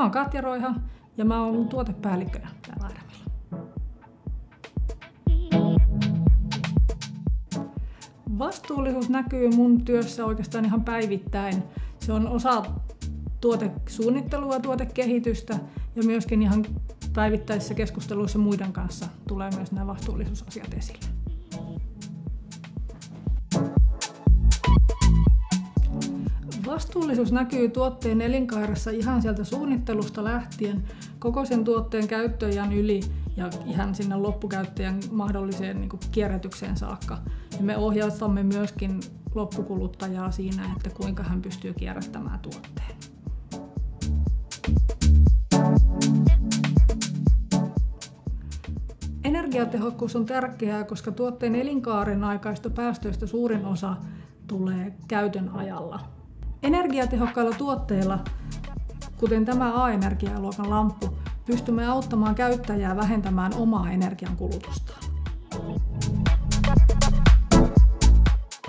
oon Katja Roiha ja mä oon tuotepäällikkönä täällä Airamilla. Vastuullisuus näkyy mun työssä oikeastaan ihan päivittäin. Se on osa tuotesuunnittelua, tuotekehitystä ja myöskin ihan päivittäisissä keskusteluissa muiden kanssa tulee myös nämä vastuullisuusasiat esille. Vastuullisuus näkyy tuotteen elinkaaressa ihan sieltä suunnittelusta lähtien koko sen tuotteen käyttöajan yli ja ihan sinne loppukäyttäjän mahdolliseen niin kierrätykseen saakka. Ja me ohjaustamme myöskin loppukuluttajaa siinä, että kuinka hän pystyy kierrättämään tuotteen. Energiatehokkuus on tärkeää, koska tuotteen elinkaaren aikaista päästöistä suurin osa tulee käytön ajalla. Energiatehokkailla tuotteilla, kuten tämä A-energialuokan lamppu, pystymme auttamaan käyttäjää vähentämään omaa energiankulutustaan.